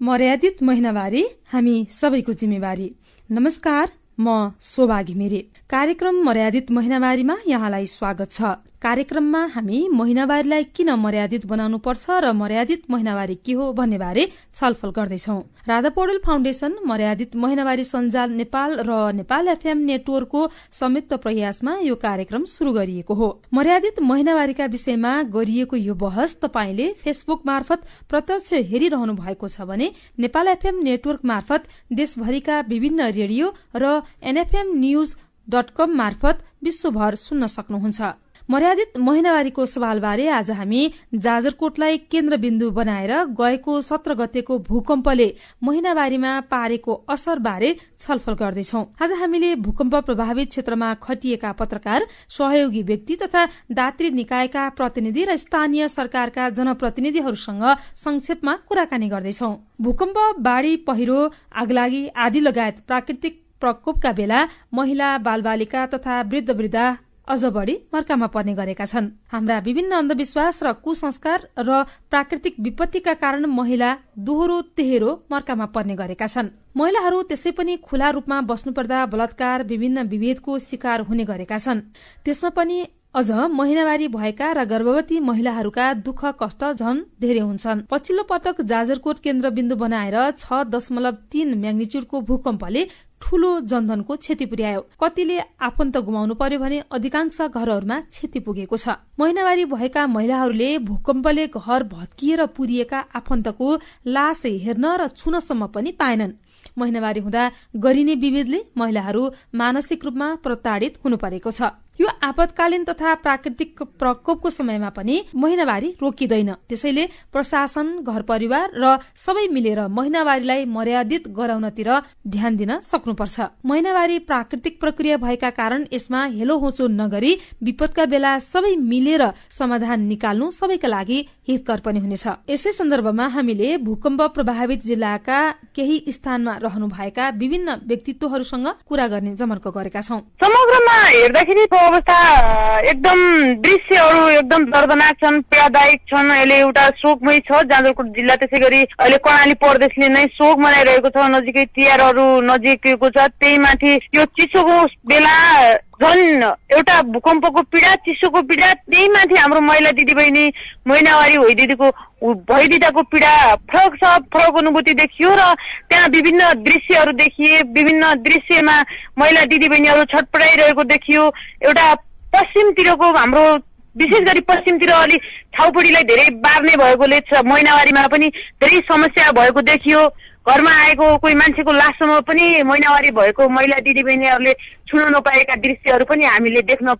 मर्यादित महिनावारी हामी सबैको जिम्मेवारी। नमस्कार म शोभा घिमिरे कार्यक्रम मर्यादित महिनावारीमा यहाँलाई स्वागत छ। कार्यक्रममा हामी महिनावारीलाई किन मर्यादित बनाउनु पर्छ र मर्यादित महिनावारी के हो भन्ने बारे छलफल गर्दैछौ। राधा पौडेल फाउन्डेशन मर्यादित महिनावारी सञ्जाल नेपाल र नेपाल एफएम नेटवर्कको संयुक्त प्रयासमा यो कार्यक्रम शुरू गरिएको हो। मर्यादित महिनावारीका विषयमा गरिएको यो बहस तपाईँले फेसबुक मार्फत प्रत्यक्ष हेरिरहनु भएको छ भने नेपाल एफएम नेटवर्क मार्फत देशभरिका विभिन्न रेडियो र एनएफएम न्यूज डट कम मार्फत विश्वभर सुन्न सक्नुहुन्छ। मर्यादित महिनावारीको सवालबारे आज हामी जाजरकोटलाई केन्द्रबिन्दु बनाएर गएको सत्र गतेको भूकम्पले महिनावारीमा पारेको असर बारे छलफल गर्दैछौ। आज हामीले भूकम्प प्रभावित क्षेत्रमा खटिएका पत्रकार सहयोगी व्यक्ति तथा दात्री निकायका प्रतिनिधि र स्थानीय सरकारका जनप्रतिनिधिहरूसँग संक्षेपमा कुराकानी गर्दैछौ। भूकम्प बाढ़ी पहिरो आगलागी आदि लगायत प्राकृतिक प्रकोपका बेला महिला बालबालिका तथा वृद्ध वृद्धा अझ बढ़ी मर्कामा पर्ने गरेका छन्। हाम्रा विभिन्न अन्धविश्वास र कुसंस्कार र प्राकृतिक विपत्तिका कारण महिला दोहोरो तेहेरो मर्कामा पर्ने गरेका छन्। महिलाहरू त्यसै पनि खुला रूपमा बस्नुपर्दा बलात्कार विभिन्न विभेदको शिकार हुने गरेका छन्। त्यसमा पनि अझ महिनावारी भएका र गर्भवती महिलाहरूका दुःख कष्ट झन धेरै हुन्छन्। पछिल्लो पटक जाजरकोट केन्द्रबिन्दु बनाएर छ दशमलव तीन म्याग्निच्युडको भूकम्पले ठूलो जनधनको क्षति पुर्यायो। कतिले आफन्त गुमाउनु पर्यो भने अधिकांश घरहरूमा क्षति पुगेको छ। महिनावारी भएका महिलाहरूले भूकम्पले घर भत्किएर पुरिएका आफन्तको लास हेर्न र छुनसम्म पनि पाएनन्। महिनावारी हुँदा गरिने विभेदले महिलाहरू मानसिक रूपमा प्रताड़ित हुनु परेको छ। यो आपतकालीन तथा प्राकृतिक प्रकोपको समयमा पनि महिनावारी रोकिँदैन। त्यसैले प्रशासन घर परिवार र सबै मिलेर महिनावारीलाई मर्यादित गराउनतिर ध्यान दिन सक्नुपर्छ। महिनावारी प्राकृतिक प्रक्रिया भएका कारण यसमा हेलो होचो नगरी विपदका बेला सबै मिलेर समाधान निकाल्नु सबैका लागि हितकर पनि हुनेछ। यसै सन्दर्भमा हामीले भूकम्प प्रभावित जिल्लाका केही स्थानमा रहनुभएका विभिन्न व्यक्तित्वहरूसँग कुरा गर्ने जमर्को गरेका छौं। समग्रमा हेर्दाखेरि अवस्था एकदम दृश्यहरू एकदम दर्दनाक छन् पीडादायक छन्। अहिले एउटा शोकमय छ जाजरकोट जिल्ला त्यसै गरी अहिले कर्णाली प्रदेशले नै शोक मनाइरहेको छ नजिकै तिहारहरू नजिकको छ। त्यही माथि यो चिसोको बेला झन् एउटा भूकम्पको पीडा चिसोको पीडा त्यही माथि हाम्रो महिला दिदीबहिनी महिनावारी भइदिदीको भइदिँदाको पीडा फरक छ फरक अनुभूति देखियो र त्यहाँ विभिन्न दृश्यहरू देखिए विभिन्न दृश्यमा महिला दिदीबहिनीहरू छटपटाइरहेको देखियो। एउटा पश्चिमतिरको हाम्रो विशेष गरी पश्चिमतिर अलि छाउपडीलाई धेरै बार्ने भएकोले महिनावारीमा पनि धेरै समस्या भएको देखियो। घरमा आएको कोही मान्छेको लाससम्म पनि महिनावारी भएको महिला दिदीबहिनीहरूले छुन नपाएका दृश्यहरू पनि हामीले देख्न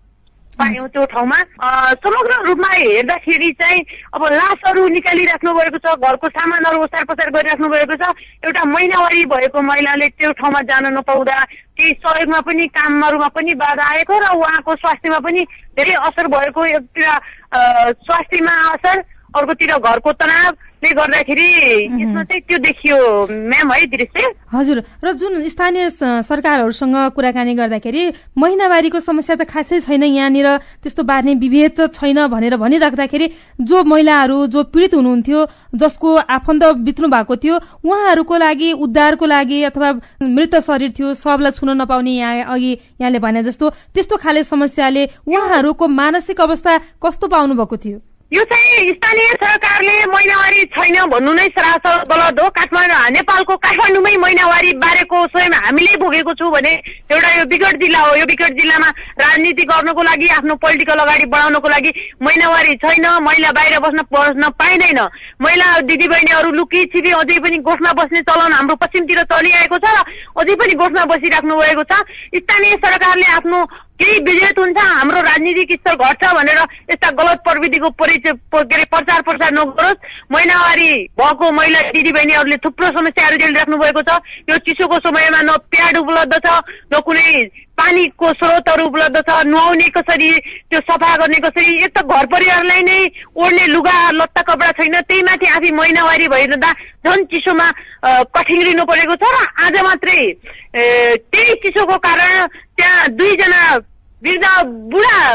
पायौँ त्यो ठाउँमा। समग्र रूपमा हेर्दाखेरि चाहिँ अब लासहरू निकालिराख्नु भएको छ घरको सामानहरू ओसार पसार गरिराख्नु भएको छ। एउटा महिनावारी भएको महिलाले त्यो ठाउँमा जान नपाउँदा केही सहयोगमा पनि कामहरूमा पनि बाधा आएको र उहाँको स्वास्थ्यमा पनि धेरै असर भएको एउटा स्वास्थ्यमा असर अर्कोतिर घरको तनाव ले गर्दाखेरि यसमा चाहिँ त्यो देखियो। म्याम है दृश्य हजुर। र जुन स्थानीय सरकारहरूसँग कुराकानी गर्दाखेरि महिनावारीको समस्या त खासै छैन यहाँनिर। त्यस्तो बार्ने विभेद त छैन भनेर भनिराख्दाखेरि जो महिलाहरू जो पीडित हुनुहुन्थ्यो जसको आफन्त बित्नु भएको थियो उहाँहरूको लागि उद्धारको लागि अथवा मृत शरीर थियो सबलाई छुन नपाउने यहाँ अघि यहाँले भने जस्तो त्यस्तो खाले समस्याले उहाँहरूको मानसिक अवस्था कस्तो पाउनु भएको थियो? यो चाहिँ स्थानीय सरकारले महिनावारी छैन भन्नु नै सरासर गलत हो। काठमाडौँ नेपालको काठमाडौँमै महिनावारी बारेको स्वयं हामीले भोगेको छु भने एउटा यो विकट जिल्ला हो। यो विकट जिल्लामा राजनीति गर्नको लागि आफ्नो पोलिटिकल अगाडि बढाउनको लागि महिनावारी छैन महिला बाहिर बस्न बस्न पाइँदैन। महिला दिदीबहिनीहरू लुकी छिपी अझै पनि गोठमा बस्ने चलन हाम्रो पश्चिमतिर चलिआएको छ र अझै पनि गोठमा बसिराख्नु भएको छ। स्थानीय सरकारले आफ्नो केही विजेत हुन्छ हाम्रो राजनीतिक स्तर घट्छ भनेर यस्ता गलत प्रविधिको परिचय के अरे प्रचार प्रसार नगरोस्। महिनावारी भएको महिला दिदीबहिनीहरूले थुप्रो समस्याहरू झेलिराख्नु भएको छ। यो चिसोको समयमा न प्याड उपलब्ध छ न कुनै पानीको स्रोतहरू उपलब्ध छ नुहाउने कसरी त्यो सफा गर्ने कसरी एक त घर परिवारलाई नै ओढ्ने लुगा लत्ता कपडा छैन त्यही माथि आफै महिनावारी भइरहँदा झन् चिसोमा कठिरिनु परेको छ। र आज मात्रै त्यही चिसोको कारण त्यहाँ दुईजना वृद्ध बुढा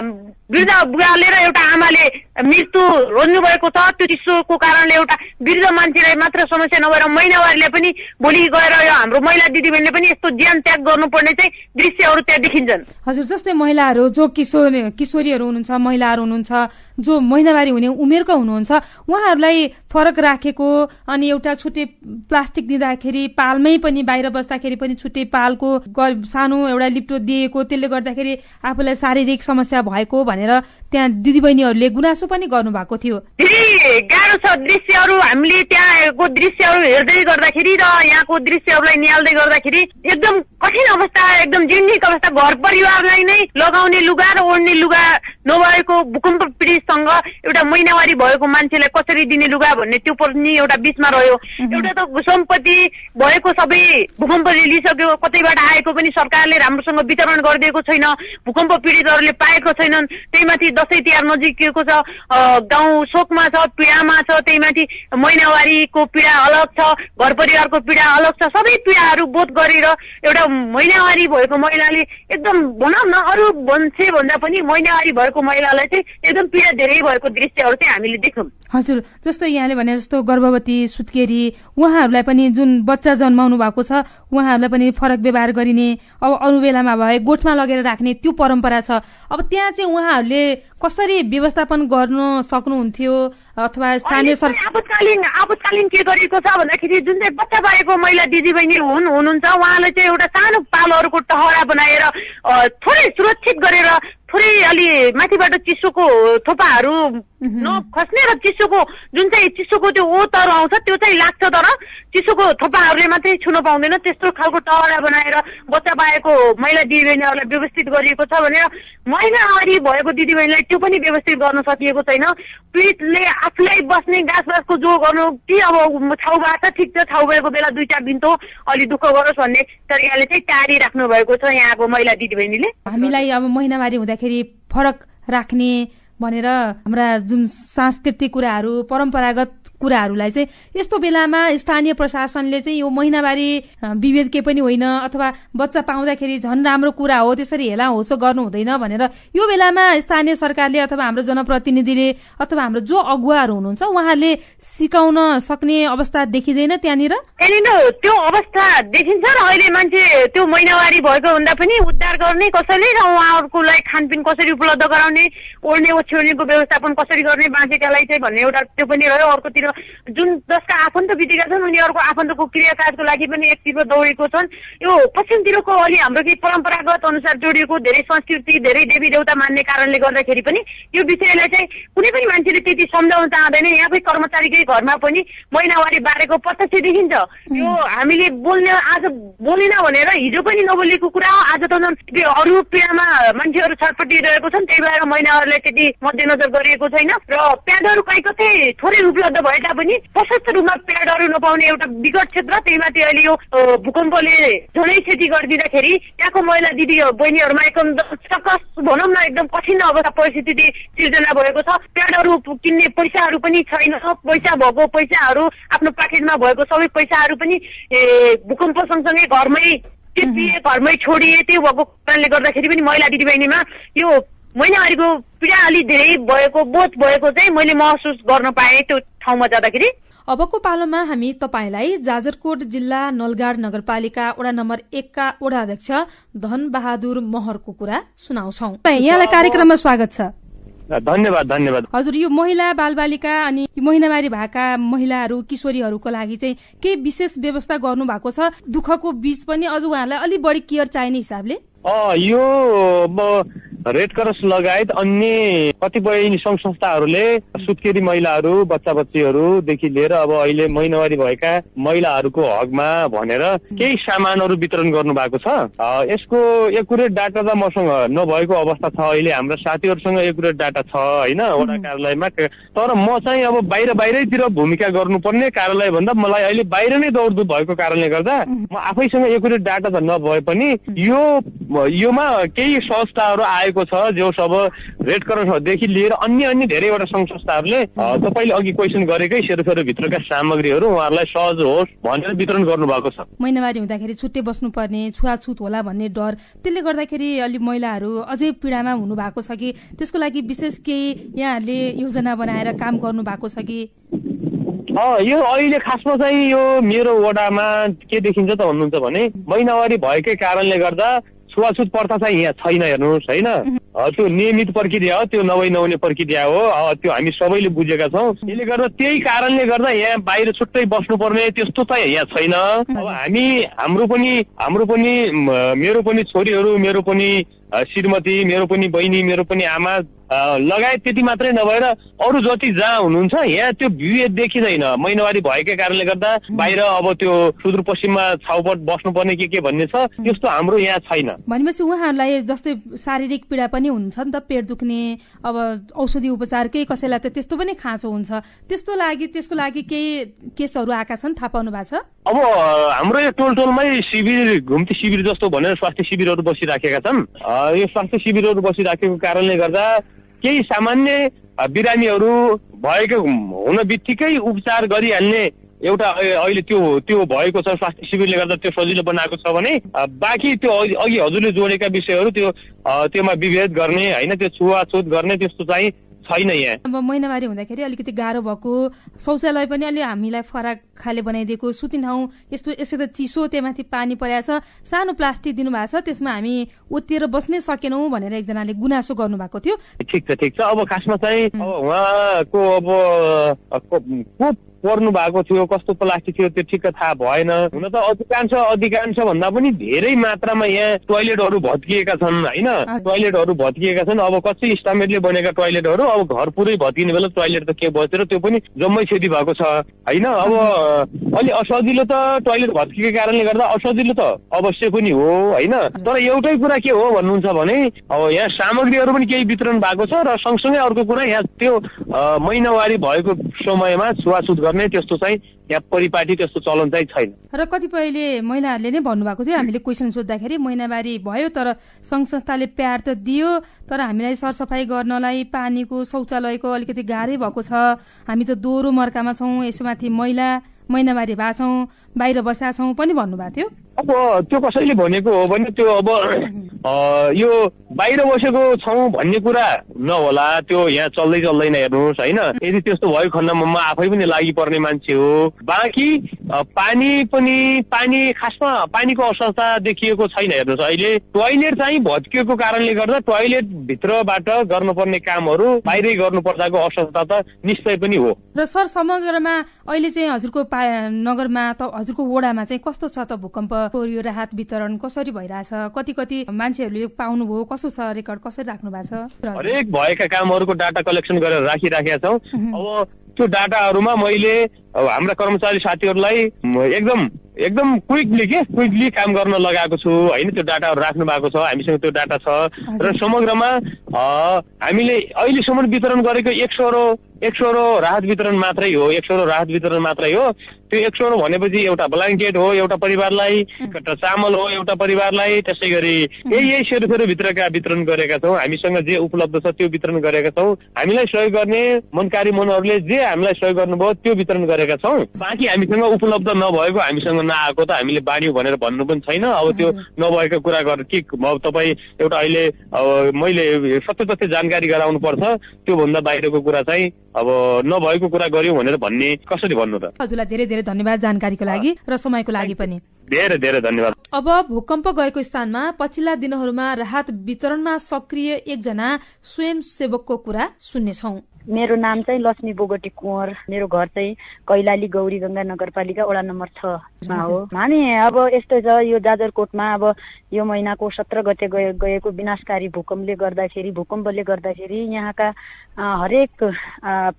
वृद्ध बुढाले र एउटा आमाले मृत्यु रोज्नु भएको छ त्यो चिसोको कारणले एउटा वृद्ध मान्छेलाई मात्र समस्या नभएर महिनावारीलाई पनि भोलि गएर यो हाम्रो महिला दिदीबहिनीले पनि यस्तो ज्यान त्याग गर्नुपर्ने चाहिँ दृश्यहरू त्यहाँ देखिन्छन्। हजुर जस्तै महिलाहरू जो किशोर किशोरीहरू हुनुहुन्छ महिलाहरू हुनुहुन्छ जो महिनावारी हुने उमेरको हुनुहुन्छ उहाँहरूलाई फरक राखेको अनि एउटा छुट्टै प्लास्टिक दिँदाखेरि पालमै पनि बाहिर बस्दाखेरि पनि छुट्टै पालको सानो एउटा लिप्टो दिएको त्यसले गर्दाखेरि आफूलाई शारीरिक समस्या भएको भनेर त्यहाँ दिदीबहिनीहरूले गुनासो पनि गर्नुभएको थियो। गाह्रो छ दृश्यहरू। हामीले त्यहाँको दृश्यहरू हेर्दै गर्दाखेरि र यहाँको दृश्यहरूलाई निहाल्दै गर्दाखेरि एकदम कठिन अवस्था एकदम जिन्डिक अवस्था। घर परिवारलाई नै लगाउने लुगा र ओढ्ने लुगा नभएको भूकम्प पीडितसँग एउटा महिनावारी भएको मान्छेलाई कसरी दिने लुगा भन्ने त्यो पनि एउटा बिचमा रह्यो। एउटा त सम्पत्ति भएको सबै भूकम्पले लिइसक्यो कतैबाट आएको पनि सरकारले राम्रोसँग वितरण गरिदिएको छैन। भूकम्प पीडितहरूले पाएको छैनन्। त्यही माथि दसैँ तिहार नजिकिएको छ गाउँ शोकमा छ पीडामा छ त्यही माथि महिनावारीको पीडा अलग छ घर परिवारको पीडा अलग छ सबै पीडाहरू बोध गरेर एउटा महिनावारी भएको महिलाले एकदम भनौँ न अरू मान्छे भन्दा पनि महिनावारी भएको महिलालाई चाहिँ एकदम पीडा धेरै भएको दृश्यहरू चाहिँ हामीले देख्यौँ। हजुर जस्तो यहाँले भने जस्तो गर्भवती सुत्केरी उहाँहरूलाई पनि जुन बच्चा जन्माउनु भएको छ उहाँहरूलाई पनि फरक व्यवहार गरिने अब अरू बेलामा भए गोठमा लगेर राख्ने त्यो परम्परा छ। अब त्यहाँ चाहिँ उहाँहरूले कसरी व्यवस्थापन गर्न सक्नुहुन्थ्यो अथवा स्थानीय आपतकालीन आपतकालीन के गरेको छ भन्दाखेरि जुन चाहिँ बच्चा पाएको महिला दिदीबहिनी हुन् हुनुहुन्छ उहाँले चाहिँ एउटा सानो पालोहरूको टहरा बनाएर थोरै सुरक्षित गरेर थोरै अलि माथिबाट चिसोको थोपाहरू नखस्ने र चिसोको जुन चाहिँ चिसोको त्यो ओतर आउँछ त्यो चाहिँ लाग्छ तर चिसोको थोपाहरूले मात्रै छुन पाउँदैन। त्यस्तो खालको टहरा बनाएर बच्चा पाएको महिला दिदीबहिनीहरूलाई व्यवस्थित गरिएको छ भनेर महिना अगाडि भएको दिदीबहिनीलाई त्यो पनि व्यवस्थित गर्न सकिएको छैन। पीडितले आफूलाई बस्ने घाँस बाँसको जो गर्नु कि अब छाउबाट ठिक छ छाउ भएको बेला दुई चार दिन त अलि दुःख गरोस् भन्ने तरिकाले चाहिँ टाढी राख्नु भएको छ यहाँको महिला दिदीबहिनीले। हामीलाई अब महिनावारी हुँदाखेरि फरक राख्ने भनेर हाम्रा जुन सांस्कृतिक कुराहरू परम्परागत कुराहरूलाई चाहिँ यस्तो बेलामा स्थानीय प्रशासनले चाहिँ यो महिनावारी विभेद के पनि होइन अथवा बच्चा पाउँदाखेरि झन् राम्रो कुरा हो त्यसरी हेला होसो गर्नु हुँदैन भनेर यो बेलामा स्थानीय सरकारले अथवा हाम्रो जनप्रतिनिधिले अथवा हाम्रो जो अगुवाहरू हुनुहुन्छ उहाँहरूले सिकाउन सक्ने अवस्था देखिँदैन त्यहाँनिर? त्यो अवस्था देखिन्छ र अहिले मान्छे त्यो महिनावारी भएको हुँदा पनि उद्धार गर्ने कसैले र उहाँहरूकोलाई खानपिन कसरी उपलब्ध गराउने ओढ्ने ओछ्याउनेको व्यवस्थापन कसरी गर्ने बाँचेकालाई चाहिँ भन्ने एउटा त्यो पनि रह्यो। अर्कोतिर जुन जसका आफन्त बितेका छन् उनीहरूको आफन्तको क्रियाकाजको लागि पनि एकतिर दौडेको छन्। यो पश्चिमतिरको अलि हाम्रो केही परम्परागत अनुसार जोडिएको धेरै संस्कृति धेरै देवी देवता मान्ने कारणले गर्दाखेरि पनि यो विषयलाई चाहिँ कुनै पनि मान्छेले त्यति सम्झाउन चाहँदैन। यहाँकै कर्मचारीकै घरमा पनि महिनावारी बारेको प्रत्यक्ष देखिन्छ। यो हामीले बोल्ने आज बोलेन भनेर हिजो पनि नबोलेको कुरा हो। आज त अरू पीडामा मान्छेहरू छटपटिरहेको छन्। त्यही भएर महिनावारीलाई त्यति मध्यनजर गरिएको छैन। र प्याडहरू कहीँ कतै थोरै उपलब्ध भए तापनि प्रशस्त रूपमा प्याडहरू नपाउने एउटा विगत क्षेत्र त्यही माथि अहिले यो भूकम्पले झनै क्षति गरिदिँदाखेरि त्यहाँको महिला दिदी बहिनीहरूमा एकदम सकस भनौँ न एकदम कठिन अवस्था परिस्थिति सिर्जना भएको छ। प्याडहरू किन्ने पैसाहरू पनि छैन। पैसा भएको पैसाहरू आफ्नो प्याकेटमा भएको सबै पैसाहरू पनि भूकम्प सँगसँगै घरमै टिपिए घरमै छोडिए त्यो भएको कारणले गर्दाखेरि पनि महिला दिदीबहिनीमा यो महिनावारीको पीडा अलिक धेरै भएको बोध भएको चाहिँ मैले महसुस गर्न पाएँ। त्यो ठाउँमा जाँदाखेरि? अबको पालोमा हामी तपाईँलाई जाजरकोट जिल्ला नलगाड नगरपालिका वडा नम्बर एकका वडा अध्यक्ष धन बहादुर महरको कुरा सुनाउँछौ। यहाँलाई कार्यक्रममा स्वागत छ। धन्यवाद धन्यवाद। हजुर यो महिला बालबालिका अनि महिनावारी भएका महिलाहरू किशोरीहरूको लागि चाहिँ केही विशेष व्यवस्था गर्नु भएको छ? दुःखको बीच पनि अझ उहाँहरूलाई अलिक बढी केयर चाहिने हिसाबले। यो रेड क्रस लगायत अन्य कतिपय सङ्घ संस्थाहरूले सुत्केरी महिलाहरू बच्चा बच्चीहरूदेखि लिएर अब अहिले महिनावारी भएका महिलाहरूको हकमा भनेर केही सामानहरू वितरण गर्नु भएको छ यसको एकुरेट डाटा त मसँग नभएको अवस्था छ। अहिले हाम्रो साथीहरूसँग एकुरेट डाटा छ होइन? वडा कार्यालयमा तर म चाहिँ अब बाहिर बाहिरैतिर भूमिका गर्नुपर्ने कार्यालय भन्दा मलाई अहिले बाहिर नै दौडधुप भएको कारणले गर्दा म आफैसँग एकुरेट डाटा त नभए पनि यो योमा केही संस्थाहरू आएको छ जो सब रेड क्रसदेखि लिएर अन्य अन्य धेरैवटा सङ्घ संस्थाहरूले तपाईँले अघि क्वेसन गरेकै सेरोफेरोभित्रका सामग्रीहरू उहाँहरूलाई सहज होस् भनेर वितरण गर्नुभएको छ। महिनावारी हुँदाखेरि छुट्टै बस्नुपर्ने छुवाछुत होला भन्ने डर त्यसले गर्दाखेरि अलि महिलाहरू अझै पीडामा हुनु भएको छ कि? त्यसको लागि विशेष केही यहाँहरूले योजना बनाएर काम गर्नु भएको छ कि? यो अहिले खासमा चाहिँ यो मेरो वडामा के देखिन्छ त भन्नुहुन्छ भने महिनावारी भएकै कारणले गर्दा छुवाछुत प्रथा चाहिँ यहाँ छैन हेर्नुहोस् होइन? त्यो नियमित प्रक्रिया हो त्यो नभई नहुने प्रक्रिया हो त्यो हामी सबैले बुझेका छौँ। यसले गर्दा त्यही कारणले गर्दा यहाँ बाहिर छुट्टै बस्नुपर्ने त्यस्तो चाहिँ यहाँ छैन। अब हामी हाम्रो पनि हाम्रो पनि मेरो पनि छोरीहरू मेरो पनि श्रीमती मेरो पनि बहिनी मेरो पनि आमा लगायत त्यति मात्रै नभएर अरू जति जहाँ हुनुहुन्छ यहाँ त्यो भ्यू देखिँदैन। महिनावारी भएकै कारणले गर्दा बाहिर अब त्यो सुदूरपश्चिममा छाउपट बस्नुपर्ने के के भन्ने छ त्यस्तो हाम्रो यहाँ छैन। भनेपछि उहाँहरूलाई जस्तै शारीरिक पीडा पनि हुन्छ नि त पेट दुख्ने अब औषधि उपचार केही कसैलाई त त्यस्तो पनि खाँचो हुन्छ। त्यस्तो लागि त्यसको लागि केही केसहरू आएका छन् थाहा पाउनु भएको छ? अब हाम्रो यो टोल टोलमै शिविर घुम्ती शिविर जस्तो भनेर स्वास्थ्य शिविरहरू बसिराखेका छन्। यो स्वास्थ्य शिविरहरू बसिराखेको कारणले गर्दा केही सामान्य बिरामीहरू भएको हुन बित्तिकै उपचार गरिहाल्ने एउटा अहिले त्यो त्यो भएको छ स्वास्थ्य शिविरले गर्दा त्यो सजिलो बनाएको छ भने बाँकी त्यो अघि हजुरले जोडेका विषयहरू त्यो त्योमा विभेद गर्ने होइन त्यो छुवाछुत गर्ने त्यस्तो चाहिँ छैन यहाँ। अब महिनावारी हुँदाखेरि अलिकति गाह्रो भएको शौचालय पनि अलि हामीलाई फराक खाले बनाइदिएको सुत्ने ठाउँ यस्तो यसै त चिसो त्यहाँमाथि पानी परेको छ। सानो प्लास्टिक दिनुभएको छ त्यसमा हामी ओतिएर बस्नै सकेनौँ भनेर एकजनाले गुनासो गर्नुभएको थियो। ठिक छ ठिक छ। अब खासमा चाहिँ अब उहाँको अब को पर्नु भएको थियो कस्तो प्लास्टिक थियो त्यो ठिक्क थाहा भएन। हुन त अधिकांश अधिकांश भन्दा पनि धेरै मात्रामा यहाँ टोइलेटहरू भत्किएका छन् होइन? टोइलेटहरू भत्किएका छन्। अब कति स्टामेटले बनेका टोइलेटहरू अब घर पुरै भत्किने बेला टोइलेट त के बचेर त्यो पनि जम्मै क्षति भएको छ। होइन? अब अलि असजिलो त टोइलेट भत्किएको कारणले गर्दा असजिलो त अवश्य पनि हो होइन? तर एउटै कुरा के हो भन्नुहुन्छ भने अब यहाँ सामग्रीहरू पनि केही वितरण भएको छ र सँगसँगै अर्को कुरा यहाँ त्यो महिनावारी भएको समयमा छुवाछुत गर्ने त्यस्तो चाहिँ यहाँ परिपाटी त्यस्तो चलन चाहिँ छैन। र कतिपयले महिलाहरूले नै भन्नुभएको थियो हामीले क्वेसन सोद्धाखेरि महिनावारी भयो तर सङ्घ संस्थाले प्याड त दियो तर हामीलाई सरसफाइ गर्नलाई पानीको शौचालयको अलिकति गाह्रै भएको छ। हामी त दोहोरो मर्कामा छौँ यसमाथि महिला महिनावारी भएको छौँ बाहिर बसेका छौँ पनि भन्नुभएको थियो। अब त्यो कसैले भनेको हो भने त्यो अब यो बाहिर बसेको छौँ भन्ने कुरा नहोला त्यो यहाँ चल्दै चल्दैन हेर्नुहोस् होइन? यदि त्यस्तो भएको खण्डमा म आफै पनि लागि पर्ने मान्छे हो। बाँकी पानी पनि पानी खासमा पानीको असुविधा देखिएको छैन हेर्नुहोस्। अहिले टोइलेट चाहिँ भत्किएको कारणले गर्दा टोइलेट भित्रबाट गर्नुपर्ने कामहरू बाहिरै गर्नुपर्दाको असुविधा त निश्चय पनि हो। र सर समग्रमा अहिले चाहिँ हजुरको नगरमा त हजुरको वडामा चाहिँ कस्तो छ त भूकम्पको यो राहत वितरण कसरी भइरहेछ? कति कति मान्छेहरूले पाउनुभयो? कसो छ? रेकर्ड कसरी राख्नु भएको छ हरेक भएका कामहरूको डाटा कलेक्सन गरेर राखिराखेका छौँ। अब त्यो डाटाहरूमा मैले हाम्रा कर्मचारी साथीहरूलाई एकदम एकदम क्विकली के क्विकली काम गर्न लगाएको छु। होइन त्यो डाटाहरू राख्नु भएको छ हामीसँग त्यो डाटा छ। र समग्रमा हामीले अहिलेसम्म वितरण गरेको एक सौरो एक सौरो राहत वितरण मात्रै हो एक सौरो राहत वितरण मात्रै हो। त्यो एक सौरो भनेपछि एउटा ब्ल्याङ्केट हो एउटा परिवारलाई एउटा चामल हो एउटा परिवारलाई त्यसै गरी यही यही सेरोफेरो भित्रका वितरण गरेका छौँ। हामीसँग जे उपलब्ध छ त्यो वितरण गरेका छौँ। हामीलाई सहयोग गर्ने मनकारी मनहरूले जे हामीलाई सहयोग गर्नुभयो त्यो वितरण गरेका छौँ। बाँकी हामीसँग उपलब्ध नभएको हामीसँग नआएको त हामीले बाँड्यौँ भनेर भन्नु पनि छैन। अब त्यो नभएको कुरा गरेर के अब तपाईँ एउटा अहिले अब मैले सत्य तथ्य जानकारी गराउनु पर्छ त्योभन्दा बाहिरको कुरा चाहिँ अब नभएको कुरा गर्यौँ भनेर भन्ने कसरी भन्नु त? हजुरलाई धेरै धेरै धन्यवाद जानकारीको लागि र समयको लागि पनि। धेरै धेरै धन्यवाद। अब भूकम्प गएको स्थानमा पछिल्ला दिनहरूमा राहत वितरणमा सक्रिय एकजना स्वयंसेवकको कुरा सुन्नेछौ। मेरो नाम चाहिँ लक्ष्मी बोगटी कुँवर मेरो घर चाहिँ कैलाली गौरी गङ्गा नगरपालिका वडा नम्बर छमा हो। हामी अब यस्तो छ यो जाजरकोटमा अब यो महिनाको सत्र गते गए गएको विनाशकारी भूकम्पले गर्दाखेरि भूकम्पले गर्दाखेरि यहाँका हरेक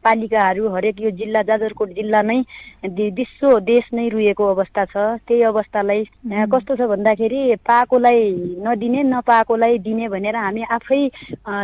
पालिकाहरू हरेक यो जिल्ला जाजरकोट जिल्ला नै दिस्सो देश नै रुएको अवस्था छ। त्यही अवस्थालाई कस्तो छ भन्दाखेरि पाएकोलाई नदिने नपाएकोलाई दिने भनेर हामी आफै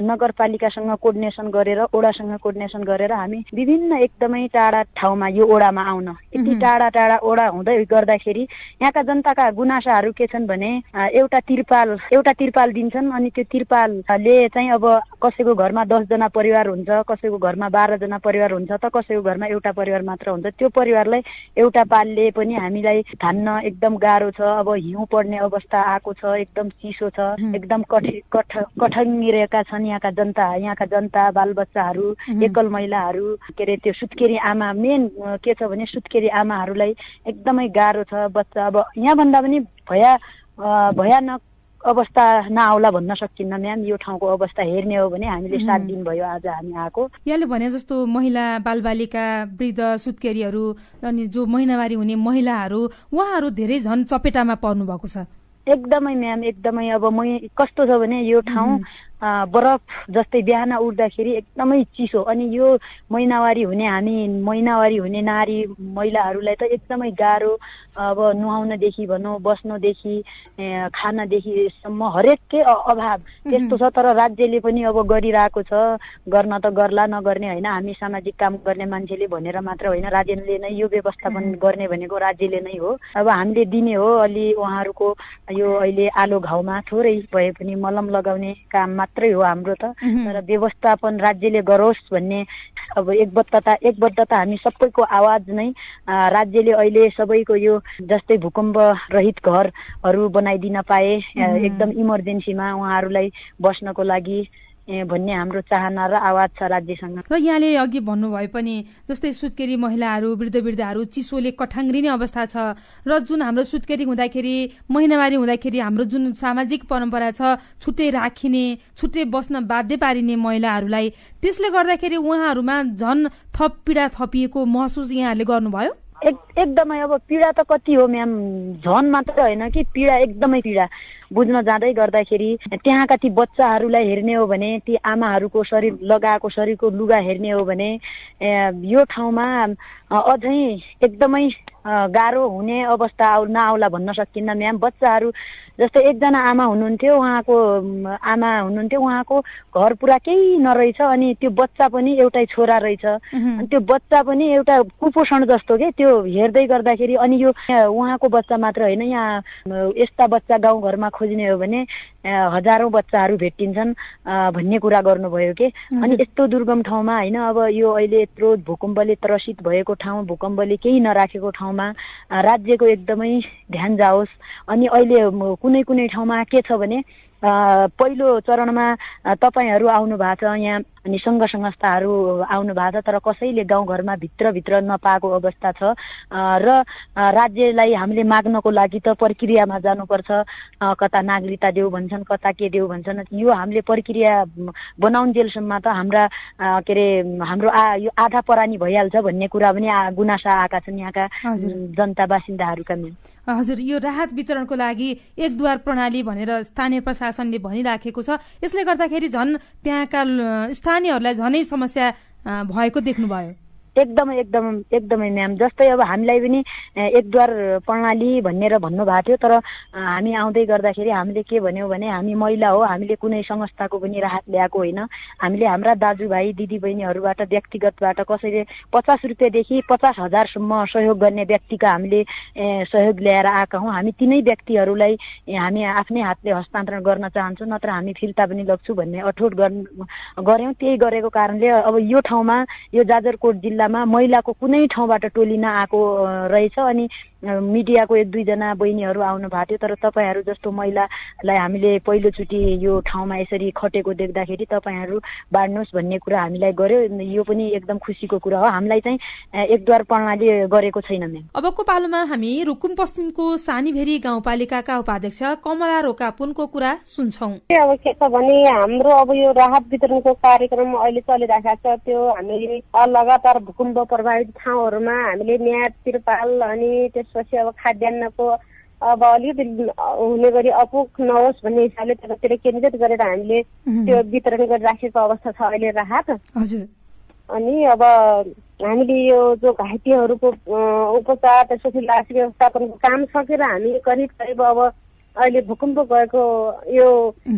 नगरपालिकासँग कोर्डिनेसन गरेर ओडासँग कोर्डिनेसन गरेर हामी विभिन्न एकदमै टाढा ठाउँमा यो ओडामा आउन। यति टाढा टाढा ओडा हुँदै गर्दाखेरि यहाँका जनताका गुनासाहरू के छन् भने एउटा तिरपाल एउटा तिरपाल दिन्छन् अनि त्यो तिरपालले चाहिँ अब कसैको घरमा दसजना परिवार हुन्छ कसैको घरमा बाह्रजना परिवार हुन्छ त कसैको घरमा एउटा परिवार मात्र हुन्छ। त्यो परिवारलाई एउटा पालले पनि हामीलाई धान्न एकदम गाह्रो छ। अब हिउँ पढ्ने अवस्था आएको छ एकदम चिसो छ एकदम कठि कठ कठङ्गिरहेका छन् यहाँका जनता यहाँका जनता बालबच्चाहरू। एकल महिलाहरू के अरे त्यो सुत्केरी आमा मेन के छ भने सुत्केरी आमाहरूलाई एकदमै गाह्रो छ बच्चा अब यहाँभन्दा पनि भया भयानक अवस्था नआउला भन्न सकिन्न म्याम। यो ठाउँको अवस्था हेर्ने हो भने हामीले सात दिन भयो आज हामी आएको। यहाँले भने जस्तो महिला बालबालिका वृद्ध सुत्केरीहरू अनि जो महिनावारी हुने महिलाहरू उहाँहरू धेरै झन् चपेटामा पर्नु भएको छ। एकदमै म्याम एकदमै। अब मै कस्तो छ भने यो ठाउँ बरफ जस्तै बिहान उठ्दाखेरि एकदमै चिसो। अनि यो महिनावारी हुने हामी महिनावारी हुने नारी महिलाहरूलाई त एकदमै गाह्रो अब नुहाउनदेखि भनौँ बस्नदेखि खानदेखिसम्म हरेकै अभाव। त्यस्तो छ तर राज्यले पनि अब गरिरहेको छ। गर्न त गर्ला नगर्ने होइन। हामी सामाजिक काम गर्ने मान्छेले भनेर मात्र होइन। राज्यले नै यो व्यवस्थापन गर्ने भनेको राज्यले नै हो। अब हामीले दिने हो अलि उहाँहरूको यो अहिले आलो घाउमा थोरै भए पनि मलम लगाउने काम मात्रै हो हाम्रो त। तर व्यवस्थापन राज्यले गरोस् भन्ने अब एकबद्धता एकबद्धता हामी सबैको आवाज नै राज्यले अहिले सबैको यो जस्तै भूकम्प रहित घरहरू बनाइदिन पाए एकदम इमर्जेन्सीमा उहाँहरूलाई बस्नको लागि भन्ने हाम्रो चाहना र आवाज छ राज्यसँग। र यहाँले अघि भन्नुभयो पनि जस्तै सुत्केरी महिलाहरू वृद्ध वृद्धहरू चिसोले कठाङ्ग्रिने अवस्था छ र जुन हाम्रो सुत्केरी हुँदाखेरि महिनावारी हुँदाखेरि हाम्रो जुन सामाजिक परम्परा छ छुट्टै राखिने छुट्टै बस्न बाध्य पारिने महिलाहरूलाई त्यसले गर्दाखेरि उहाँहरूमा झन थप पीडा थपिएको महसुस यहाँहरूले गर्नुभयो। एक एकदमै अब पीडा त कति हो म्याम? झन मात्र होइन कि पीडा एकदमै पीडा। बुझ्न जाँदै गर्दाखेरि त्यहाँका ती बच्चाहरूलाई हेर्ने हो भने ती आमाहरूको शरीर लगाएको शरीरको लुगा हेर्ने हो भने यो ठाउँमा अझै एकदमै गाह्रो हुने अवस्था नआउला भन्न सकिन्न म्याम। बच्चाहरू जस्तै एकजना आमा हुनुहुन्थ्यो उहाँको आमा हुनुहुन्थ्यो उहाँको घर पुरा केही नरहेछ अनि त्यो बच्चा पनि एउटै छोरा रहेछ। अनि त्यो बच्चा पनि एउटा कुपोषण जस्तो के त्यो हेर्दै गर्दाखेरि अनि यो उहाँको बच्चा मात्र होइन यहाँ यस्ता बच्चा गाउँघरमा खोज्ने हो भने हजारौँ बच्चाहरू भेटिन्छन् भन्ने कुरा गर्नुभयो कि। अनि यस्तो दुर्गम ठाउँमा होइन अब यो अहिले यत्रो भूकम्पले त्रसित भएको ठाउँ भूकम्पले केही नराखेको ठाउँमा राज्यको एकदमै ध्यान जाओस्। अनि अहिले कुनै कुनै ठाउँमा के छ भने पहिलो चरणमा तपाईँहरू आउनु भएको छ यहाँ। अनि सङ्घ संस्थाहरू आउनु भएको छ तर कसैले गाउँघरमा भित्रभित्र नपाएको अवस्था छ। र राज्यलाई हामीले माग्नको लागि त प्रक्रियामा जानुपर्छ। कता नागरिकता देऊ भन्छन् कता के देऊ भन्छन् यो हामीले प्रक्रिया बनाउन्जेलसम्म त हाम्रा के अरे हाम्रो आ यो आधा परानी भइहाल्छ भन्ने कुरा पनि गुनासा आएका छन् यहाँका जनता बासिन्दाहरूका हजुर यो राहत वितरणको लागि एकद्वार प्रणाली भनेर स्थानीय प्रशासनले भनिराखेको छ। यसले गर्दाखेरि झन् त्यहाँका स्थानीयहरूलाई झनै समस्या भएको देख्नुभयो। एकदमै एकदम एकदमै म्याम जस्तै अब हामीलाई पनि एकद्वार प्रणाली भनेर भन्नुभएको थियो तर हामी आउँदै गर्दाखेरि हामीले के भन्यौँ भने हामी महिला हो हामीले कुनै संस्थाको पनि राहत ल्याएको होइन। हामीले हाम्रा दाजुभाइ दिदीबहिनीहरूबाट व्यक्तिगतबाट कसैले पचास रुपियाँदेखि पचास हजारसम्म सहयोग गर्ने व्यक्तिका हामीले सहयोग ल्याएर आएका हौँ। हामी तिनै व्यक्तिहरूलाई हामी आफ्नै हातले हस्तान्तरण गर्न चाहन्छौँ नत्र हामी फिर्ता पनि लग्छौँ भन्ने अठोट गऱ्यौँ। त्यही गरेको कारणले अब यो ठाउँमा यो जाजरकोट जिल्ला जिल्लामा महिलाको कुनै ठाउँबाट टोली नआएको रहेछ अनि मिडियाको एक दुईजना बहिनीहरू आउनु भएको थियो तर तपाईँहरू जस्तो महिलालाई हामीले पहिलोचोटि यो ठाउँमा यसरी खटेको देख्दाखेरि तपाईँहरू बाँड्नुहोस् भन्ने कुरा हामीलाई गर्यो। यो पनि एकदम खुसीको कुरा हो। हामीलाई चाहिँ एकद्वार प्रणाली गरेको छैन म्याम। अबको पालोमा हामी रुकुम पश्चिमको सानीभेरी गाउँपालिकाका उपाध्यक्ष कमला रोकापुनको कुरा सुन्छौँ। अब के छ भने हाम्रो अब यो राहत वितरणको कार्यक्रम अहिले चलिरहेको छ त्यो हामी लगातार भूकम्प प्रभावित ठाउँहरूमा हामीले म्याद तिरपाल अनि त्यसपछि अब खाद्यान्नको अब अलिकति हुने गरी अपुग नहोस् भन्ने हिसाबले त्यतातिर केन्द्रित गरेर हामीले त्यो वितरण गरिराखेको अवस्था छ अहिले राहत। अनि अब हामीले यो जो घाइतेहरूको उपचार त्यसपछि लास व्यवस्थापनको काम सकेर हामी करिब करिब अब अहिले भूकम्प गएको यो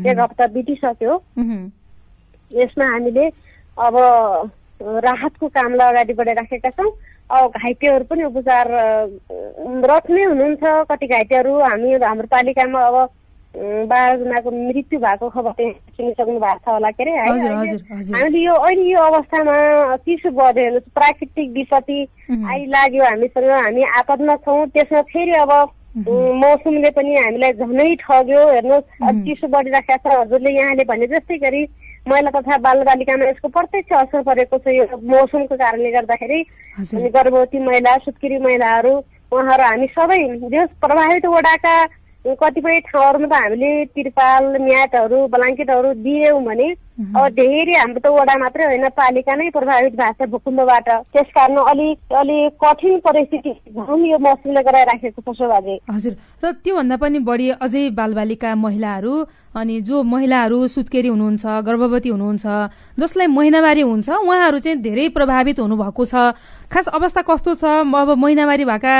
एक हप्ता बितिसक्यो। यसमा हामीले अब राहतको कामलाई अगाडि बढाइराखेका छौँ। घाइतेहरू पनि उपचार रत्नै हुनुहुन्छ कति घाइतेहरू। हामी हाम्रो पालिकामा अब बाह्रजनाको मृत्यु भएको खबर सुनिसक्नु भएको छ होला के अरे हामीले यो अहिले यो अवस्थामा चिसो बढ्यो प्राकृतिक विपत्ति आइलाग्यो हामीसँग। हामी आपदमा छौँ त्यसमा फेरि अब मौसमले पनि हामीलाई झनै ठग्यो हेर्नुहोस्। चिसो बढिराखेको छ। हजुरले यहाँले भने जस्तै गरी महिला तथा बालबालिकामा यसको प्रत्यक्ष असर परेको छ यो मौसमको कारणले गर्दाखेरि। अनि गर्भवती महिला सुत्केरी महिलाहरू उहाँहरू हामी सबै देश प्रभावित वडाका कतिपय ठाउँहरूमा त हामीले तिरपाल म्याटहरू ब्ल्याङ्केटहरू दियौँ भने अब धेरै हाम्रो त वडा मात्रै होइन पालिका नै प्रभावित भएको छ भूकम्पबाट त्यस कारण अलिक अलिक कठिन परिस्थिति यो मौसमले गराइराखेको छ शोभाजी हजुर र त्योभन्दा पनि बढी अझै बालबालिका महिलाहरू अनि जो महिलाहरू सुत्केरी हुनुहुन्छ गर्भवती हुनुहुन्छ जसलाई महिनावारी हुन्छ उहाँहरू चाहिँ धेरै प्रभावित हुनुभएको छ। खास अवस्था कस्तो छ? अब महिनावारी भएका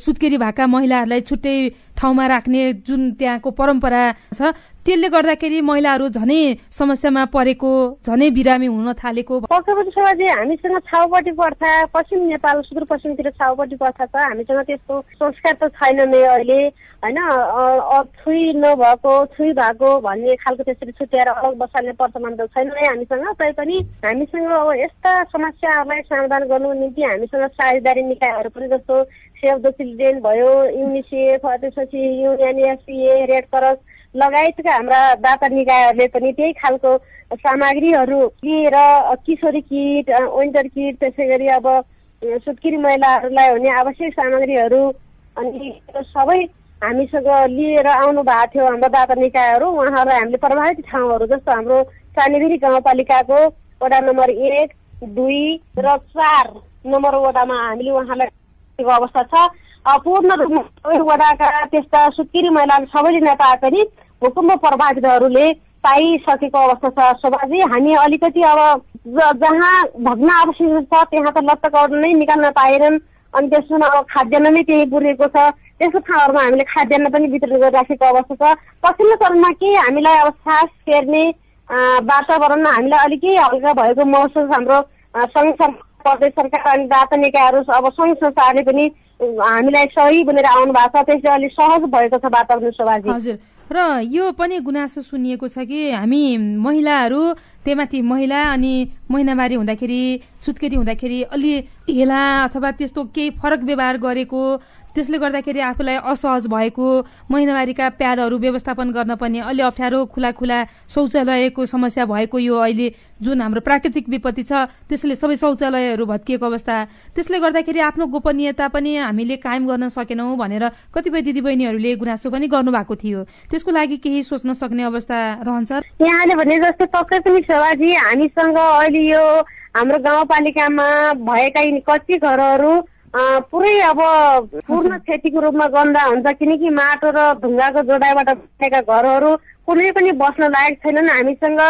सुत्केरी भएका महिलाहरूलाई छुट्टै ठाउँमा राख्ने जुन त्यहाँको परम्परा छ त्यसले गर्दाखेरि महिलाहरू झनै समस्यामा परेको झनै बिरामी हुन थालेको पक्षपति सभाजी हामीसँग छाउपट्टि प्रथा पश्चिम नेपाल सुदूरपश्चिमतिर छाउपट्टि प्रथा छ हामीसँग त्यस्तो संस्कार त छैन नै अहिले होइन? छुई नभएको छुई भएको भन्ने खालको त्यसरी छुट्याएर अलग बसाल्ने वर्तमान त छैन नै हामीसँग। तैपनि हामीसँग अब यस्ता समस्याहरूलाई समाधान गर्नुको निम्ति हामीसँग साझेदारी निकायहरू पनि जस्तो सेभ द चिल्ड्रेन भयो युनिसेफ त्यसपछि युनियन एसपिए रेड क्रस लगायतका हाम्रा दाता निकायहरूले पनि त्यही खालको सामग्रीहरू लिएर किशोरी किट विन्टर किट त्यसै गरी अब सुत्किरी महिलाहरूलाई हुने आवश्यक सामग्रीहरू अनि सबै हामीसँग लिएर आउनु भएको थियो हाम्रो दाता निकायहरू। उहाँहरूलाई हामीले प्रभावित ठाउँहरू जस्तो हाम्रो सानेबिरी गाउँपालिकाको वडा नम्बर एक दुई र चार नम्बर वडामा हामीले उहाँलाई अवस्था छ। पूर्ण रूपमा वडाका त्यस्ता सुत्किरी महिलाहरू सबैले नपाए पनि भूकम्प प्रभावितहरूले पाइसकेको अवस्था छ। शोभाजी हामी अलिकति अब जहाँ भग्न आवश्यक छ त्यहाँ त लत्तकौड नै निकाल्न पाएनन्। अनि त्यसमा अब खाद्यान्न नै त्यही पुगेको छ। त्यस्तो ठाउँहरूमा हामीले खाद्यान्न पनि वितरण गरिराखेको अवस्था छ। पछिल्लो चरणमा के हामीलाई अब सास फेर्ने वातावरणमा हामीलाई अलिकति हल्का भएको महसुस हाम्रो सङ्घ प्रदेश सरकार अनि दाता निकायहरू अब सङ्घ संस्थाहरूले पनि हामीलाई सही बनेर आउनु भएको छ। त्यसले अलिक सहज भएको छ वातावरण सभाजी हजुर। र यो पनि गुनासो सुनिएको छ कि हामी महिलाहरू त्यहीमाथि महिला अनि महिनावारी हुँदाखेरि सुत्केरी हुँदाखेरि अलि हेला अथवा त्यस्तो केही फरक व्यवहार गरेको त्यसले गर्दाखेरि आफूलाई असहज भएको महिनावारीका प्याडहरू व्यवस्थापन गर्न पनि अलि अप्ठ्यारो खुला खुला शौचालयको समस्या भएको यो अहिले जुन हाम्रो प्राकृतिक विपत्ति छ त्यसले सबै शौचालयहरू भत्किएको अवस्था। त्यसले गर्दाखेरि आफ्नो गोपनीयता पनि हामीले कायम गर्न सकेनौँ भनेर कतिपय दिदीबहिनीहरूले गुनासो पनि गर्नुभएको थियो। त्यसको लागि केही सोच्न सक्ने अवस्था रहन्छ? यहाँले भने जस्तो पक्कै पनि सभाजी हामीसँग अहिले यो हाम्रो गाउँपालिकामा भएका कति घरहरू पुरै अब पूर्ण क्षतिको रूपमा गन्दा हुन्छ किनकि माटो र ढुङ्गाको जोडाइबाट बनेका घरहरू कुनै पनि बस्न लायक छैनन्। हामीसँग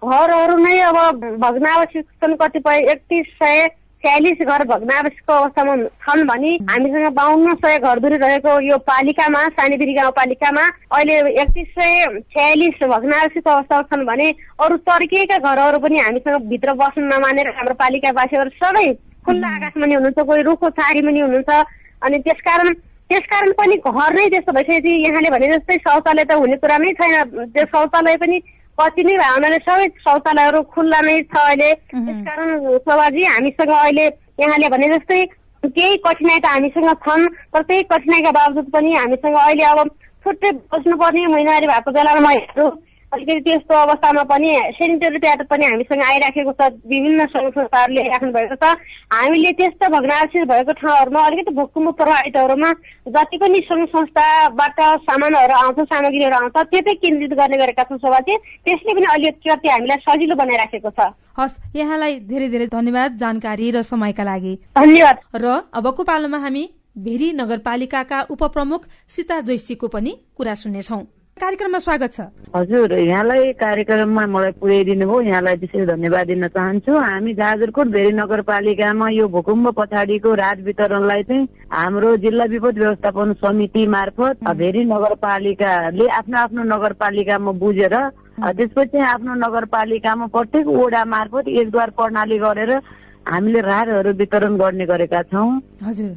घरहरू नै अब भग्नावशेष कतिपय एकतिस सय छ्यालिस घर भग्नावशेषको अवस्थामा छन् भने हामीसँग बाहन्न सय घरधुरी रहेको यो पालिकामा सानीबिरी गाउँपालिकामा अहिले एकतिस सय छ्यालिस भग्नावशेषको अवस्थामा छन् भने अरू तर्किएका घरहरू पनि हामीसँग भित्र बस्न नमानेर हाम्रो पालिकावासीहरू सबै खुल्ला आकाशमा नि हुनुहुन्छ कोही रुखको छाडीमा नि हुनुहुन्छ। अनि त्यसकारण त्यसकारण पनि घर नै त्यस्तो भइसकेपछि यहाँले भने जस्तै शौचालय त हुने कुरा नै छैन। त्यो शौचालय पनि कति नै भावनाले सबै शौचालयहरू खुल्ला नै छ अहिले। त्यसकारण शोभाजी हामीसँग अहिले यहाँले भने जस्तै केही कठिनाइ त हामीसँग छन्। तर त्यही कठिनाइका बावजुद पनि हामीसँग अहिले अब छुट्टै बस्नुपर्ने महिनावारी भएको बेलामा महिलाहरू अलिकति त्यस्तो अवस्थामा पनि सेनिटरी प्याड पनि हामीसँग आइराखेको छ विभिन्न सङ्घ संस्थाहरूले राख्नु भएको छ। हामीले त्यस्तो भग्नावशेष भएको ठाउँहरूमा अलिकति भूकम्प प्रभावितहरूमा जति पनि सङ्घ संस्थाबाट सामानहरू आउँछ सामग्रीहरू आउँछ त्यो चाहिँ केन्द्रित गर्ने गरेका छौँ सभाजी त्यसले पनि अलिकति हामीलाई सजिलो बनाइराखेको छ। हस् यहाँलाई धेरै धेरै धन्यवाद जानकारी र समयका लागि। धन्यवाद। र अबको पालोमा हामी भेरी नगरपालिकाका उपप्रमुख सीता जैसीको पनि कुरा सुन्नेछौँ। कार्यक्रममा स्वागत छ। हजुर यहाँलाई कार्यक्रममा मलाई पुर्याइदिनु भयो। यहाँलाई विशेष धन्यवाद दिन चाहन्छु। हामी जाजरकोट भेरी नगरपालिकामा यो भूकम्प पछाडिको राज वितरणलाई चाहिँ हाम्रो जिल्ला विपद व्यवस्थापन समिति मार्फत भेरी नगरपालिकाले आफ्नो आफ्नो नगरपालिकामा बुझेर त्यसपछि आफ्नो नगरपालिकामा प्रत्येक वडा मार्फत एकद्वार प्रणाली गरेर हामीले राहतहरू वितरण गर्ने गरेका छौँ। हजुर।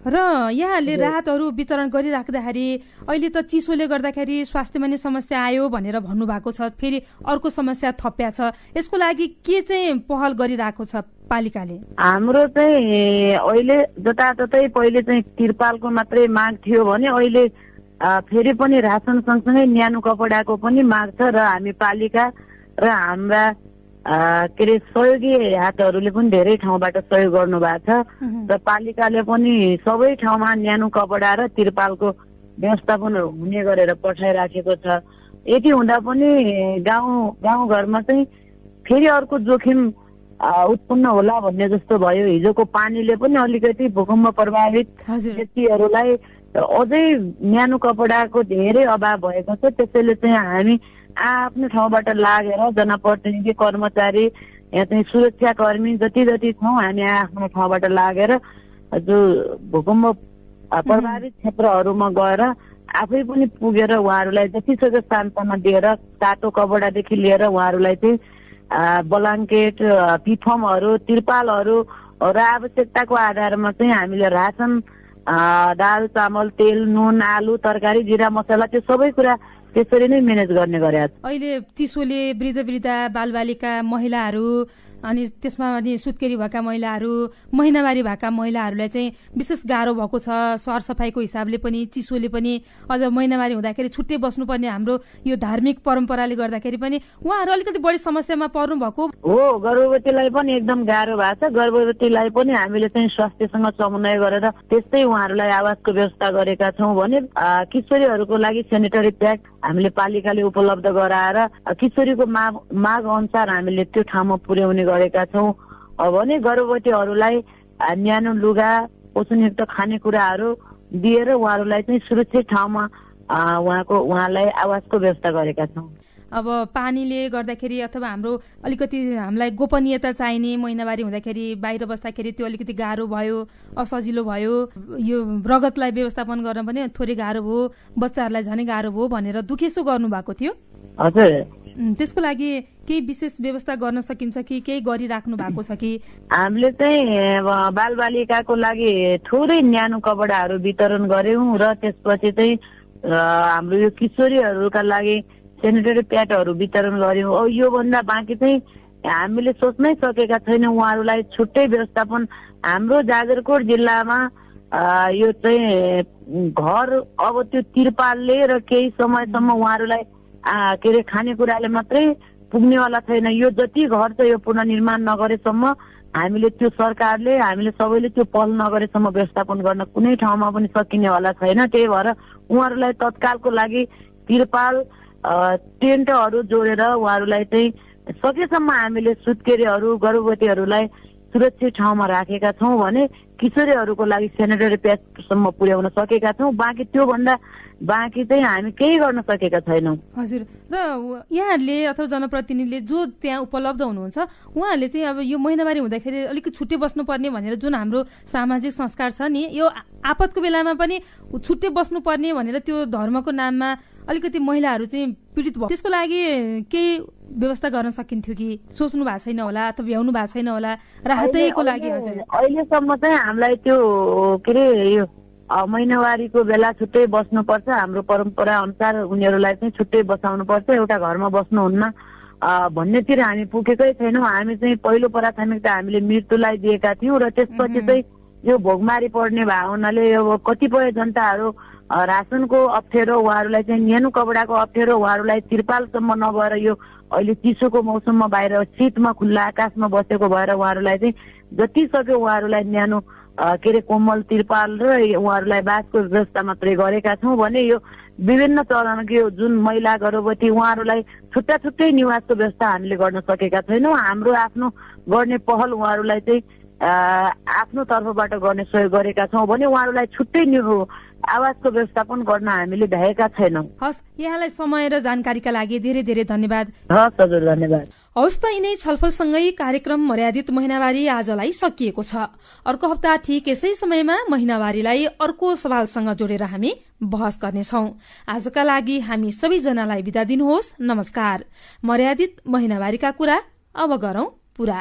र यहाँले राहतहरू वितरण गरिराख्दाखेरि अहिले त चिसोले गर्दाखेरि स्वास्थ्यमा नै समस्या आयो भनेर भन्नुभएको छ फेरि अर्को समस्या थप्या छ। यसको लागि के चाहिँ पहल गरिरहेको छ पालिकाले? हाम्रो चाहिँ अहिले जताततै पहिले चाहिँ तिरपालको मात्रै माग थियो भने अहिले फेरि पनि रासन सँगसँगै न्यानो कपडाको पनि माग छ र हामी पालिका र हाम्रा के अरे सहयोगी हातहरूले पनि धेरै ठाउँबाट सहयोग गर्नु भएको छ र पालिकाले पनि सबै ठाउँमा न्यानो कपडा र तिरपालको व्यवस्थापन हुने गरेर पठाइराखेको छ। यति हुँदा पनि गाउँ गाउँघरमा चाहिँ फेरि अर्को जोखिम उत्पन्न होला भन्ने जस्तो भयो। हिजोको पानीले पनि अलिकति भूकम्प प्रभावित व्यक्तिहरूलाई अझै न्यानो कपडाको धेरै अभाव भएको छ। त्यसैले चाहिँ हामी आफ्नो ठाउँबाट लागेर जनप्रतिनिधि कर्मचारी यहाँ चाहिँ सुरक्षा कर्मी जति जति छौँ हामी आफ्नो ठाउँबाट लागेर जो भूकम्प प्रभावित क्षेत्रहरूमा गएर आफै पनि पुगेर उहाँहरूलाई जतिसक्दो सान्त्वना दिएर तातो कपडादेखि लिएर उहाँहरूलाई चाहिँ अ, पिफमहरू तिरपालहरू र आवश्यकताको आधारमा चाहिँ हामीले रासन दाल चामल तेल नुन आलु तरकारी जिरा मसला त्यो सबै कुरा त्यसरी नै म्यानेज गर्ने गरेका छौँ अहिले चिसोले वृद्ध वृद्ध बालबालिका महिलाहरू अनि त्यसमा अनि सुत्केरी भएका महिलाहरू महिनावारी भएका महिलाहरूलाई चाहिँ विशेष गाह्रो भएको छ। सरसफाइको हिसाबले पनि चिसोले पनि अझ महिनावारी हुँदाखेरि छुट्टै बस्नुपर्ने हाम्रो यो धार्मिक परम्पराले गर्दाखेरि पनि उहाँहरू अलिकति बढी समस्यामा पर्नु भएको हो गर्भवतीलाई पनि एकदम गाह्रो भएको छ। गर्भवतीलाई पनि हामीले चाहिँ स्वास्थ्यसँग समन्वय गरेर त्यस्तै उहाँहरूलाई आवासको व्यवस्था गरेका छौँ भने किशोरीहरूको लागि सेनिटरी प्याड हामीले पालिकाले उपलब्ध गराएर किशोरीको माग माग अनुसार हामीले त्यो ठाउँमा पुर्याउने गरेका छौँ। भने गर्भवतीहरूलाई न्यानो लुगा पोषणयुक्त खानेकुराहरू दिएर उहाँहरूलाई चाहिँ सुरक्षित ठाउँमा उहाँको उहाँलाई आवासको व्यवस्था गरेका छौँ। अब पानीले गर्दाखेरि अथवा हाम्रो अलिकति हामीलाई गोपनीयता चाहिने महिनावारी हुँदाखेरि बाहिर बस्दाखेरि त्यो अलिकति गाह्रो भयो असजिलो भयो। यो रगतलाई व्यवस्थापन गर्न पनि थोरै गाह्रो भयो बच्चाहरूलाई झनै गाह्रो भयो भनेर दुखेसो गर्नुभएको थियो। हजुर। त्यसको लागि केही विशेष व्यवस्था गर्न सकिन्छ कि केही गरिराख्नु भएको छ कि? हामीले चाहिँ अब बालबालिकाको लागि थोरै न्यानो कपडाहरू वितरण गर्यौँ र त्यसपछि चाहिँ हाम्रो यो किशोरीहरूका लागि सेनिटरी प्याडहरू वितरण गर्यौँ अब योभन्दा बाँकी चाहिँ हामीले सोच्नै सकेका छैनौँ उहाँहरूलाई छुट्टै व्यवस्थापन। हाम्रो जाजरकोट जिल्लामा यो चाहिँ घर अब त्यो तिरपालले र केही समयसम्म उहाँहरूलाई के अरे खानेकुराले मात्रै पुग्नेवाला छैन। यो जति घर छ यो पुनर्निर्माण नगरेसम्म हामीले त्यो सरकारले हामीले सबैले त्यो पहल नगरेसम्म व्यवस्थापन गर्न कुनै ठाउँमा पनि सकिनेवाला छैन। त्यही भएर उहाँहरूलाई तत्कालको लागि तिरपाल टेन्टहरू जोडेर उहाँहरूलाई चाहिँ सकेसम्म हामीले सुत्केरीहरू गर्भवतीहरूलाई सुरक्षित ठाउँमा राखेका छौँ भने किशोरीहरूको लागि सेनिटरी प्याडसम्म पुर्याउन सकेका छौँ। बाँकी त्योभन्दा बाँकी चाहिँ हामी केही गर्न सकेका छैनौँ। हजुर। र यहाँहरूले अथवा जनप्रतिनिधिले जो त्यहाँ उपलब्ध हुनुहुन्छ उहाँहरूले चाहिँ अब यो महिनावारी हुँदाखेरि अलिकति छुट्टै बस्नुपर्ने भनेर जुन हाम्रो सामाजिक संस्कार छ नि यो आपतको बेलामा पनि छुट्टै बस्नुपर्ने भनेर त्यो धर्मको नाममा अलिकति महिलाहरू चाहिँ पीडित भयो त्यसको लागि केही व्यवस्था गर्न सकिन्थ्यो कि? सोच्नु भएको छैन होला अथवा भ्याउनु भएको छैन होला राहतैको लागि हजुर। अहिले- अहिलेसम्म चाहिँ हामीलाई त्यो के अरे यो महिनावारीको बेला छुट्टै बस्नुपर्छ। हाम्रो परम्परा अनुसार उनीहरूलाई चाहिँ छुट्टै बसाउनुपर्छ एउटा घरमा बस्नुहुन्न। भन्नेतिर हामी पुगेकै छैनौँ। हामी चाहिँ पहिलो प्राथमिकता हामीले मृत्युलाई दिएका थियौँ र त्यसपछि चाहिँ यो भोगमारी पर्ने भएको हुनाले अब कतिपय जनताहरू रासनको अप्ठ्यारो उहाँहरूलाई चाहिँ न्यानो कपडाको अप्ठ्यारो उहाँहरूलाई तिरपालसम्म नभएर यो अहिले चिसोको मौसममा बाहिर शीतमा खुल्ला आकाशमा बसेको भएर उहाँहरूलाई चाहिँ जति सक्यो उहाँहरूलाई न्यानो के अरे कोमल तिरपाल र उहाँहरूलाई बाँसको व्यवस्था मात्रै गरेका छौँ भने यो विभिन्न चरणको जुन महिला गर्भवती उहाँहरूलाई छुट्टा छुट्टै निवासको व्यवस्था हामीले गर्न सकेका छैनौँ। हाम्रो आफ्नो गर्ने पहल उहाँहरूलाई चाहिँ आफ्नो तर्फबाट गर्ने सहयोग गरेका छौँ भने उहाँहरूलाई छुट्टै आवासको व्यवस्थापन गर्न हामीले भ्याएका छैनौँ। हस् यहाँलाई समय र जानकारीका लागि धेरै धेरै धन्यवाद। हस् हजुर धन्यवाद। हवस् त यिनै छलफलसँगै कार्यक्रम मर्यादित महिनावारी आजलाई सकिएको छ। अर्को हप्ता ठिक यसै समयमा महिनावारीलाई अर्को सवालसँग जोडेर हामी बहस गर्नेछौ। आजका लागि हामी सबैजनालाई विदा दिनुहोस्। नमस्कार। मर्यादित महिनावारीका कुरा अब गरौं पूरा।